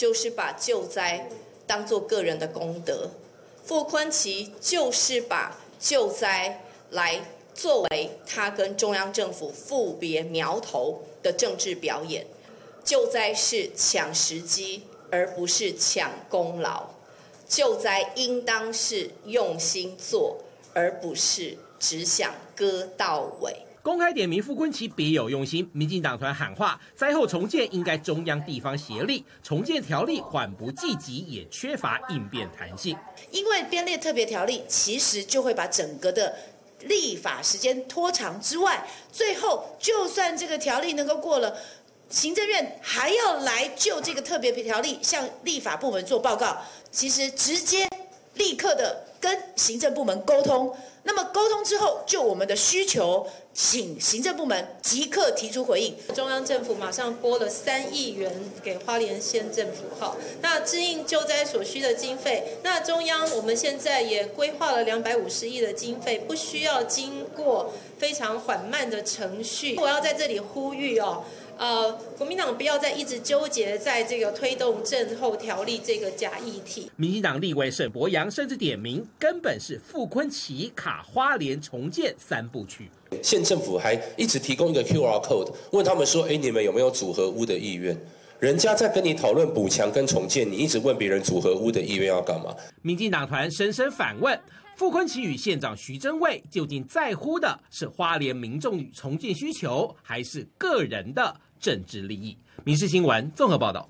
就是把救灾当做个人的功德，傅昆奇就是把救灾来作为他跟中央政府赋别苗头的政治表演。救灾是抢时机，而不是抢功劳。救灾应当是用心做，而不是只想割到尾。公开点名傅昆奇别有用心，民进党团喊话：灾后重建应该中央地方协力，重建条例缓不济急，也缺乏应变弹性。因为编列特别条例，其实就会把整个的立法时间拖长之外，最后就算这个条例能够过了，行政院还要来就这个特别条例向立法部门做报告，其实直接立刻的跟行政部门沟通。那么沟通之后，就我们的需求，请行政部门即刻提出回应。中央政府马上拨了三亿元给花莲县政府，哈，那支应救灾所需的经费。那中央我们现在也规划了两百五十亿的经费，不需要经过非常缓慢的程序。我要在这里呼吁哦。呃，国民党不要再一直纠结在这个推动政后条例这个假议题。民进党立委沈博阳甚至点名，根本是傅昆奇卡花莲重建三部曲。县政府还一直提供一个 QR code，问他们说：“哎，你们有没有组合屋的意愿？”人家在跟你讨论补强跟重建，你一直问别人组合屋的意愿要干嘛？民进党团深深反问：傅昆奇与县长徐祯卫究竟在乎的是花莲民众与重建需求，还是个人的？政治利益，《民事新闻》综合报道。